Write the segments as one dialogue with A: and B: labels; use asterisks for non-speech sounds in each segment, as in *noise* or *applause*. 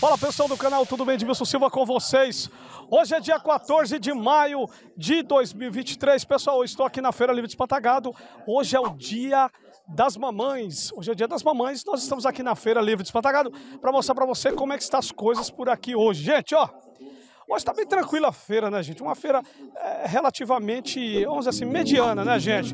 A: Fala pessoal do canal, tudo bem? Edmilson Silva com vocês. Hoje é dia 14 de maio de 2023. Pessoal, eu estou aqui na Feira Livre de Espantagado. Hoje é o dia das mamães. Hoje é o dia das mamães. Nós estamos aqui na Feira Livre de Espantagado para mostrar para você como é que estão as coisas por aqui hoje. Gente, ó, Hoje está bem tranquila a feira, né, gente? Uma feira é, relativamente, vamos dizer assim, mediana, né, gente?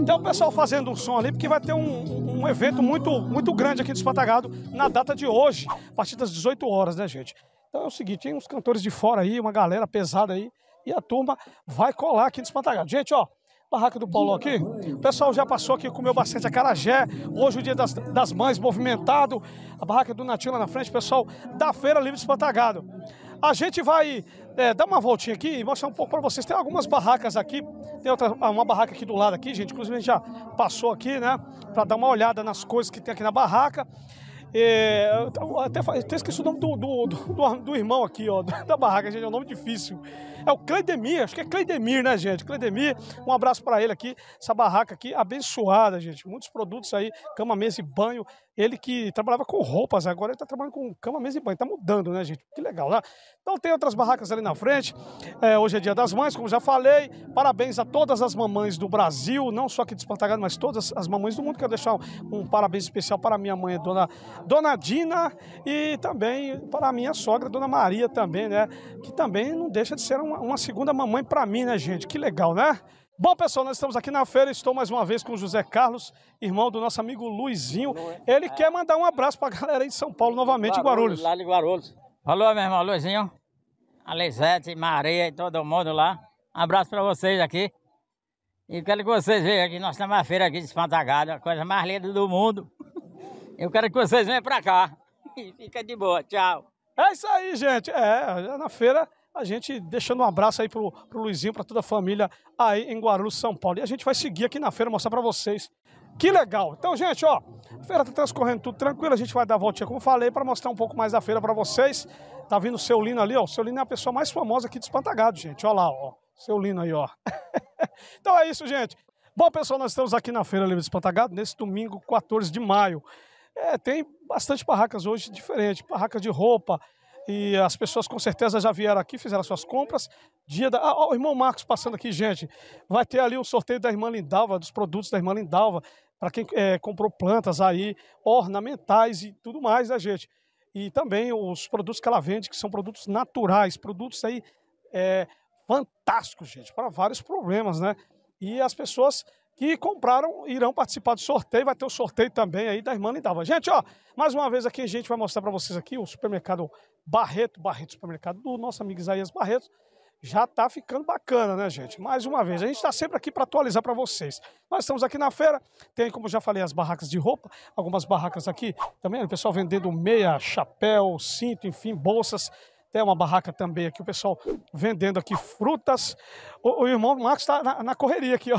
A: Então o pessoal fazendo um som ali, porque vai ter um, um evento muito, muito grande aqui do Espantagado na data de hoje, a partir das 18 horas, né, gente? Então é o seguinte, tem uns cantores de fora aí, uma galera pesada aí, e a turma vai colar aqui no Espantagado. Gente, ó, barraca do Paulo aqui. O pessoal já passou aqui, comeu bastante acarajé. Hoje o dia das, das mães movimentado. A barraca do Natinho lá na frente, pessoal da Feira Livre Espantagado. A gente vai é, dar uma voltinha aqui e mostrar um pouco para vocês. Tem algumas barracas aqui, tem outra, ah, uma barraca aqui do lado aqui, gente. Inclusive a gente já passou aqui, né? Para dar uma olhada nas coisas que tem aqui na barraca. É, até, até esqueci o nome do, do, do, do, irmão aqui, ó, *laughs* da barraca, gente, é um nome difícil. É o Cleidemir, acho que é Cleidemir, né, gente? Cleidemir, um abraço para ele aqui, essa barraca aqui abençoada, gente. Muitos produtos aí, cama, mesa e banho. Ele que trabalhava com roupas, agora ele está trabalhando com cama, mesa e banho. Está mudando, né, gente? Que legal, né? Então tem outras barracas ali na frente. É, hoje é dia das mães, como já falei. Parabéns a todas as mamães do Brasil, não só aqui de Espantagado, mas todas as mamães do mundo. Quero deixar um, um parabéns especial para minha mãe, dona, dona Dina, e também para a minha sogra, dona Maria, também, né? Que também não deixa de ser uma, uma segunda mamãe para mim, né, gente? Que legal, né? Bom, pessoal, nós estamos aqui na feira. Estou mais uma vez com o José Carlos, irmão do nosso amigo Luizinho. Ele é. quer mandar um abraço para a galera aí de São Paulo, novamente, Guarulhos, em Guarulhos.
B: Lá de Guarulhos. Alô, meu irmão Luizinho, Alisete, Maria e todo mundo lá. Um abraço para vocês aqui. E quero que vocês vejam aqui, nós estamos na feira aqui de Espantagada, a coisa mais linda do mundo. Eu quero que vocês venham para cá. *laughs* E fica de boa, tchau.
A: É isso aí, gente. É, na feira a gente deixando um abraço aí pro, pro Luizinho, para toda a família aí em Guarulhos, São Paulo. E a gente vai seguir aqui na feira, mostrar para vocês. Que legal! Então, gente, ó, a feira tá transcorrendo tudo tranquilo, a gente vai dar a voltinha, como falei, para mostrar um pouco mais da feira para vocês. Tá vindo o seu Lino ali, ó. O seu Lino é a pessoa mais famosa aqui de Espantagado, gente. Ó lá, ó. Seu Lino aí, ó. *laughs* então é isso, gente. Bom, pessoal, nós estamos aqui na Feira Livre de Espantagado nesse domingo, 14 de maio. É, tem bastante barracas hoje diferentes, barraca de roupa, e as pessoas com certeza já vieram aqui, fizeram suas compras. Dia da. Ah, o irmão Marcos passando aqui, gente. Vai ter ali o sorteio da irmã Lindalva, dos produtos da irmã Lindalva, para quem é, comprou plantas aí, ornamentais e tudo mais, né, gente? E também os produtos que ela vende, que são produtos naturais, produtos aí é, fantásticos, gente, para vários problemas, né? E as pessoas que compraram irão participar do sorteio. Vai ter o sorteio também aí da irmã Lindalva. Gente, ó, mais uma vez aqui a gente vai mostrar para vocês aqui o supermercado Barreto, Barreto Supermercado do nosso amigo Isaías Barreto. Já está ficando bacana, né, gente? Mais uma vez, a gente está sempre aqui para atualizar para vocês. Nós estamos aqui na feira, tem, como já falei, as barracas de roupa, algumas barracas aqui também, o pessoal vendendo meia, chapéu, cinto, enfim, bolsas. Tem uma barraca também aqui, o pessoal vendendo aqui frutas. O, o irmão Marcos está na, na correria aqui, ó.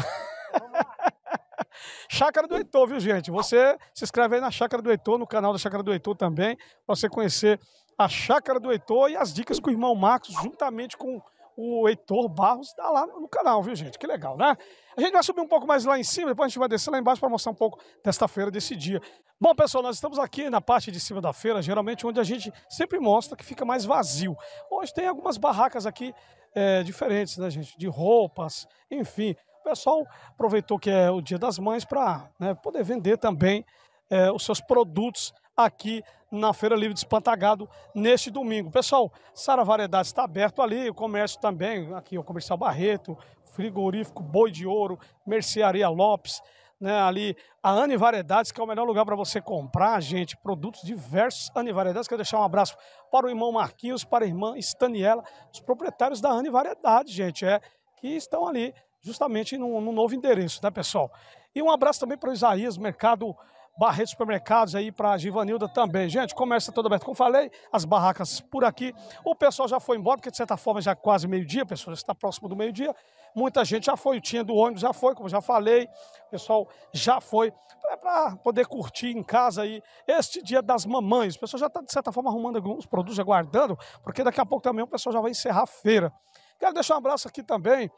A: Chácara do Heitor, viu, gente? Você se inscreve aí na Chácara do Heitor, no canal da Chácara do Heitor também, para você conhecer a chácara do Heitor e as dicas com o irmão Marcos, juntamente com o Heitor Barros, está lá no canal, viu, gente? Que legal, né? A gente vai subir um pouco mais lá em cima, depois a gente vai descer lá embaixo para mostrar um pouco desta feira, desse dia. Bom, pessoal, nós estamos aqui na parte de cima da feira, geralmente onde a gente sempre mostra que fica mais vazio. Hoje tem algumas barracas aqui é, diferentes, né, gente? De roupas, enfim. O pessoal aproveitou que é o Dia das Mães para né, poder vender também é, os seus produtos aqui na Feira Livre de Espantagado neste domingo. Pessoal, Sara Variedades está aberto ali, o comércio também, aqui o Comercial Barreto, frigorífico Boi de Ouro, Mercearia Lopes, né, ali a Anne Variedades, que é o melhor lugar para você comprar, gente, produtos diversos Anne Variedades. Quero deixar um abraço para o irmão Marquinhos, para a irmã Staniela, os proprietários da Anne Variedades, gente, é, que estão ali justamente no, no novo endereço, né, pessoal? E um abraço também para o Isaías, mercado Barreto Supermercados aí para a Givanilda também. Gente, comércio todo aberto. Como falei, as barracas por aqui. O pessoal já foi embora, porque de certa forma já é quase meio-dia, pessoal, já está próximo do meio-dia. Muita gente já foi, o tinha do ônibus já foi, como já falei. O pessoal já foi é para poder curtir em casa aí este dia das mamães. O pessoal já está, de certa forma, arrumando alguns produtos, aguardando, porque daqui a pouco também o pessoal já vai encerrar a feira. Quero deixar um abraço aqui também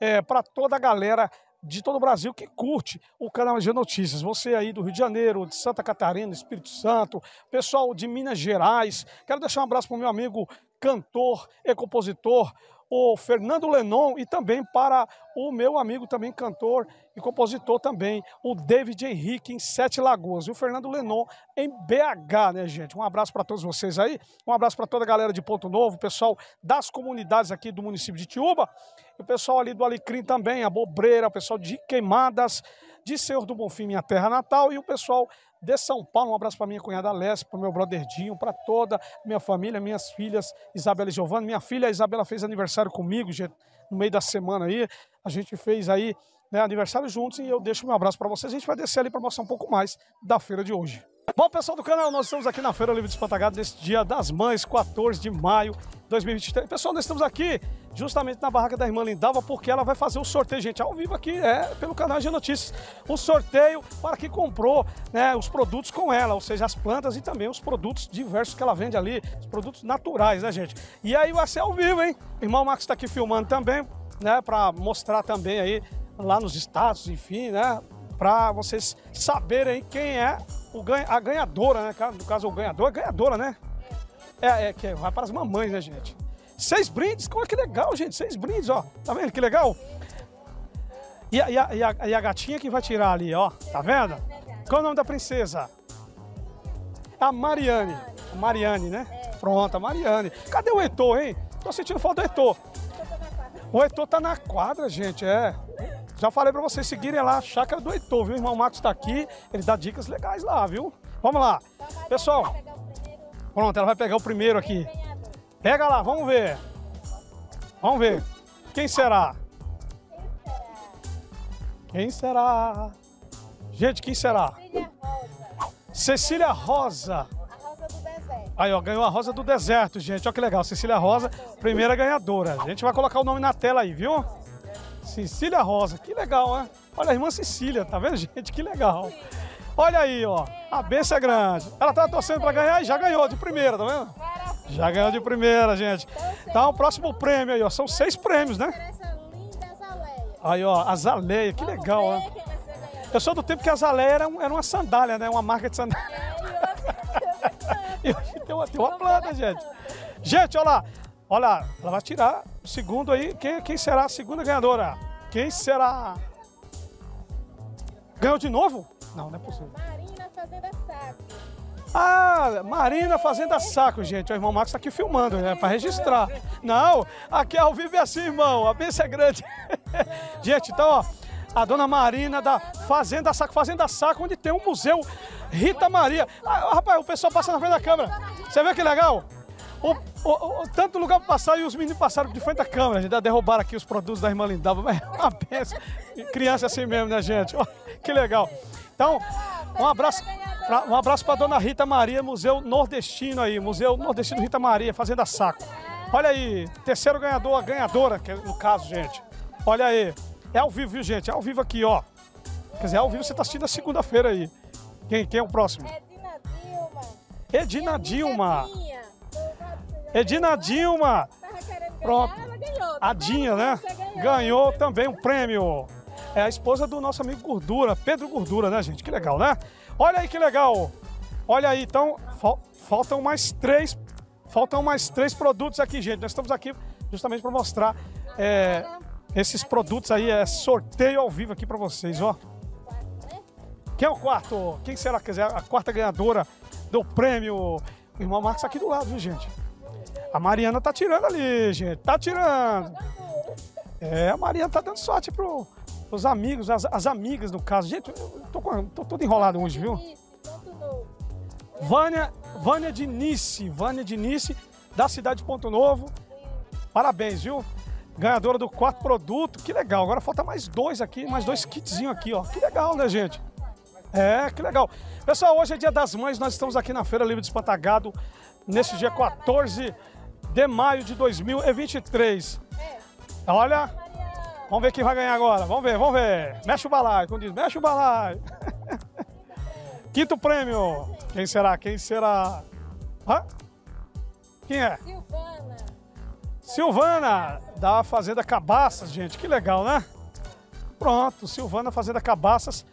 A: é, para toda a galera de todo o Brasil que curte o canal de Notícias. Você aí do Rio de Janeiro, de Santa Catarina, Espírito Santo, pessoal de Minas Gerais. Quero deixar um abraço para o meu amigo cantor e compositor, o Fernando Lenon, e também para o meu amigo também cantor e compositor também, o David Henrique, em Sete Lagoas. E o Fernando Lenon em BH, né, gente? Um abraço para todos vocês aí, um abraço para toda a galera de Ponto Novo, pessoal das comunidades aqui do município de Tiúba, e o pessoal ali do Alecrim também, a Bobreira, o pessoal de Queimadas, de Senhor do Bonfim, minha terra natal, e o pessoal de São Paulo. Um abraço para minha cunhada Lécia, para o meu brother Dinho, para toda minha família, minhas filhas, Isabela e Giovana. Minha filha Isabela fez aniversário comigo no meio da semana aí. A gente fez aí né, aniversário juntos e eu deixo meu abraço para vocês. A gente vai descer ali para mostrar um pouco mais da feira de hoje. Bom, pessoal do canal, nós estamos aqui na Feira Livre de Espantagado neste dia das mães, 14 de maio de 2023. Pessoal, nós estamos aqui justamente na barraca da irmã Lindalva, porque ela vai fazer o sorteio, gente, ao vivo aqui, é pelo canal de notícias. O sorteio para quem comprou né, os produtos com ela, ou seja, as plantas e também os produtos diversos que ela vende ali, os produtos naturais, né, gente? E aí vai ser ao vivo, hein? O irmão Max está aqui filmando também, né, para mostrar também aí lá nos estados, enfim, né? Para vocês saberem quem é o ganha, a ganhadora, né? No caso, o ganhador é ganhadora, né? É, é, que vai para as mamães, né, gente? Seis brindes, como é que legal, gente? Seis brindes, ó. Tá vendo que legal? E a, e, a, e, a, e a gatinha que vai tirar ali, ó. Tá vendo? Qual é o nome da princesa? A Mariane. Mariane, né? Pronto, a Mariane. Cadê o Heitor, hein? Tô sentindo falta do Heitor. O Heitor tá na quadra, gente, é. Já falei para vocês seguirem lá a chácara do Heitor, viu? O irmão Marcos está aqui, ele dá dicas legais lá, viu? Vamos lá. Pessoal, pronto, ela vai pegar o primeiro aqui. Pega lá, vamos ver. Vamos ver. Quem será? Quem será? Gente, quem será? Cecília Rosa. Aí, ó, ganhou a Rosa do Deserto, gente. Olha que legal. Cecília Rosa, primeira ganhadora. A gente vai colocar o nome na tela aí, viu? Cecília Rosa, que legal, né? Olha a irmã Cecília, tá vendo, *laughs* gente? Que legal. Olha aí, ó. A benção é grande. Ela tava torcendo para ganhar e já ganhou de primeira, tá vendo? Já ganhou de primeira, gente. Então, o próximo prêmio aí, ó. São seis prêmios, né? Aí, ó, a Zaleia, que legal, né? Eu sou do tempo que a Zaleia era, era uma sandália, né? Uma marca de sandália. *laughs* E hoje tem uma, tem uma planta, gente. Gente, olha lá. Olha, ela vai tirar o segundo aí. Quem, quem será a segunda ganhadora? Quem será? Ganhou de novo? Não, não é possível.
C: Marina Fazenda Saco.
A: Ah, Marina Fazenda Saco, gente. O irmão Marcos está aqui filmando, né? Para registrar. Não, aqui ao vivo é assim, irmão. A bênção é grande. *laughs* gente, então, ó. A dona Marina da Fazenda Saco. Fazenda Saco, onde tem um museu Rita Maria. Ah, rapaz, o pessoal passa na frente da câmera. Você vê que legal? O, o, o, tanto lugar para passar e os meninos passaram de frente da câmera. Ainda derrubaram aqui os produtos da irmã Lindalva. Mas é uma benção. Criança assim mesmo, né, gente? que legal. Então, um abraço. Pra, um abraço para dona Rita Maria, Museu Nordestino aí, Museu Nordestino Rita Maria, Fazenda Saco. Olha aí, terceiro ganhador, a ganhadora, que é no caso, gente. Olha aí. É ao vivo, viu, gente? É ao vivo aqui, ó. Quer dizer, é ao vivo você está assistindo a segunda-feira aí. Quem, quem é o próximo?
C: Edina Dilma.
A: Edina Dilma. Edina Dilma. Pronto. A Dinha, né? Ganhou também um prêmio. É a esposa do nosso amigo Gordura, Pedro Gordura, né, gente? Que legal, né? Olha aí que legal. Olha aí, então, faltam mais três, faltam mais três produtos aqui, gente. Nós estamos aqui justamente para mostrar é, esses produtos aí, é sorteio ao vivo aqui para vocês, ó. Quem é o quarto? Quem será, quer dizer, a quarta ganhadora do prêmio? O irmão Marcos aqui do lado, viu, gente? A Mariana tá tirando ali, gente. Tá tirando. É, a Mariana tá dando sorte pro, pros amigos, as, as amigas no caso. Gente, eu tô, tô todo enrolado hoje, viu? Vânia, Vânia de Nice, Vânia de Nice, da cidade de Ponto Novo. Parabéns, viu? Ganhadora do quarto produto. Que legal. Agora falta mais dois aqui, mais dois kitzinhos aqui, ó. Que legal, né, gente? É, que legal. Pessoal, hoje é dia das mães, nós estamos aqui na Feira Livre de Espantagado, nesse dia 14 de maio de 2023. Olha, vamos ver quem vai ganhar agora. Vamos ver, vamos ver. Mexe o balaio, como diz, mexe o balaio. *laughs* Quinto prêmio. Quem será? Quem será? Hã? Quem é?
C: Silvana.
A: Silvana, da Fazenda Cabaças, gente. Que legal, né? Pronto, Silvana Fazenda Cabaças,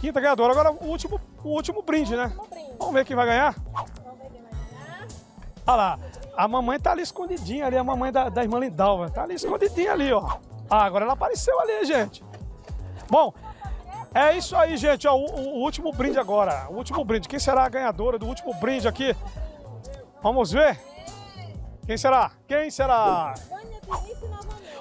A: quinta ganhadora. Agora o último, o último brinde, né?
C: Último brinde.
A: Vamos ver quem vai ganhar?
C: Vamos ver quem vai ganhar.
A: Olha lá, a mamãe tá ali escondidinha ali, a mamãe da, da irmã Lindalva. Tá ali escondidinha ali, ó. Ah, agora ela apareceu ali, gente. Bom, é isso aí, gente. Ó, o, o último brinde agora. O último brinde. Quem será a ganhadora do último brinde aqui? Vamos ver? Quem será? Quem será?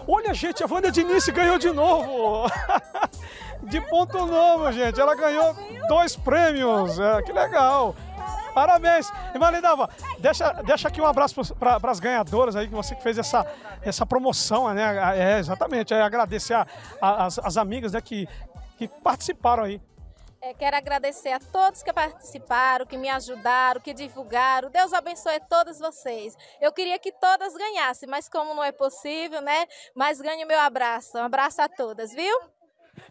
A: Olha, gente, a Wanda Diniz ganhou de novo. *laughs* De ponto novo, gente. Ela ganhou dois prêmios. É, que legal. Parabéns. Irmã Lindalva, deixa, deixa aqui um abraço para as ganhadoras aí, que você que fez essa, essa promoção, né? É, exatamente. É, agradecer a- a- as, as amigas né, que, que participaram aí.
C: É, quero agradecer a todos que participaram, que me ajudaram, que divulgaram. Deus abençoe todas vocês. Eu queria que todas ganhassem, mas como não é possível, né? Mas ganhe o meu abraço. Um abraço a todas, viu?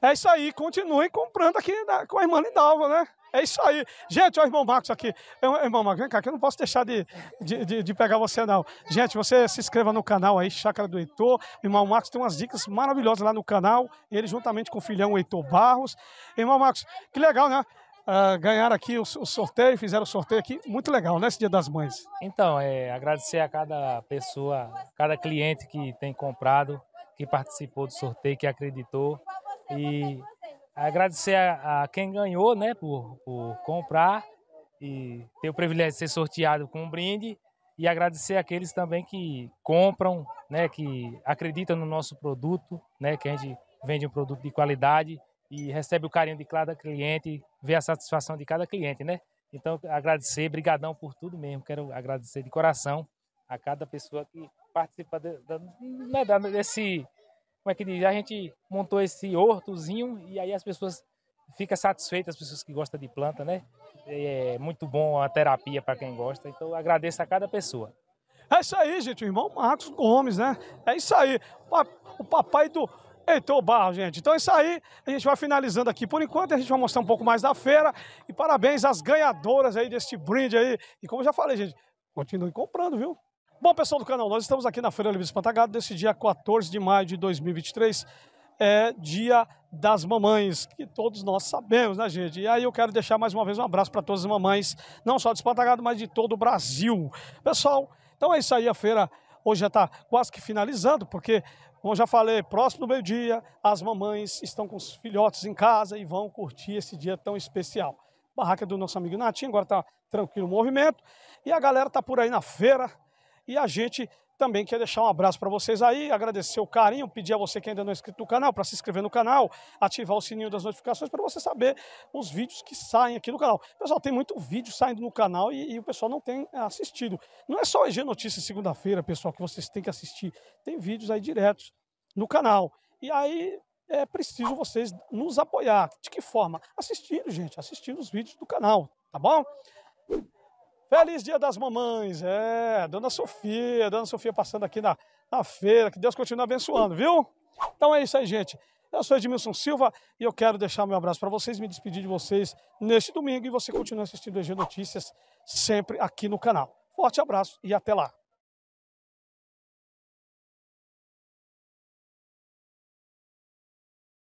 A: É isso aí, continuem comprando aqui na- com a irmã Lindalva, né? É isso aí. Gente, olha o irmão Marcos aqui. Eu- Irmão Marcos, vem cá, que eu não posso deixar de, de, de- de pegar você, não. Gente, você se inscreva no canal aí, Chácara do Heitor. Irmão Marcos tem umas dicas maravilhosas lá no canal. Ele juntamente com o filhão Heitor Barros. Irmão Marcos, que legal, né? Ah, ganharam aqui o, o sorteio, fizeram o sorteio aqui. Muito legal, né? Esse Dia das Mães.
D: Então, é agradecer a cada pessoa, cada cliente que tem comprado, que participou do sorteio, que acreditou. E agradecer a, a quem ganhou, né, por, por comprar e ter o privilégio de ser sorteado com um brinde. E agradecer aqueles também que compram, né, que acreditam no nosso produto, né, que a gente vende um produto de qualidade e recebe o carinho de cada cliente, vê a satisfação de cada cliente, né? Então, agradecer, brigadão por tudo mesmo. Quero agradecer de coração a cada pessoa que participa de- da- né, desse, como é que diz? A gente montou esse hortozinho e aí as pessoas ficam satisfeitas, as pessoas que gostam de planta, né? É muito bom a terapia para quem gosta. Então, agradeço a cada pessoa.
A: É isso aí, gente. O irmão Marcos Gomes, né? É isso aí. O papai do Heitor Barro, gente. Então é isso aí. A gente vai finalizando aqui por enquanto. A gente vai mostrar um pouco mais da feira. E parabéns às ganhadoras aí deste brinde aí. E como eu já falei, gente, continuem comprando, viu? Bom, pessoal do canal, nós estamos aqui na Feira Livre Espantagado desse dia 14 de maio de 2023. É dia das mamães, que todos nós sabemos, né, gente? E aí eu quero deixar mais uma vez um abraço para todas as mamães, não só de Espantagado, mas de todo o Brasil. Pessoal, então é isso aí, a feira hoje já está quase que finalizando, porque, como já falei, próximo do meio-dia, as mamães estão com os filhotes em casa e vão curtir esse dia tão especial. Barraca do nosso amigo Natinho, agora está tranquilo o movimento, e a galera está por aí na feira, e a gente também quer deixar um abraço para vocês aí, agradecer o carinho, pedir a você que ainda não é inscrito no canal, para se inscrever no canal, ativar o sininho das notificações para você saber os vídeos que saem aqui no canal. Pessoal, tem muito vídeo saindo no canal e, e o pessoal não tem é, assistido. Não é só EG Notícias segunda-feira, pessoal, que vocês têm que assistir. Tem vídeos aí diretos no canal. E aí é preciso vocês nos apoiar. De que forma? Assistindo, gente, assistindo os vídeos do canal, tá bom? Feliz Dia das Mamães, é, Dona Sofia, Dona Sofia passando aqui na, na feira, que Deus continue abençoando, viu? Então é isso aí, gente. Eu sou Edmilson Silva e eu quero deixar meu abraço para vocês, me despedir de vocês neste domingo e você continua assistindo EG Notícias sempre aqui no canal. Forte abraço e até lá.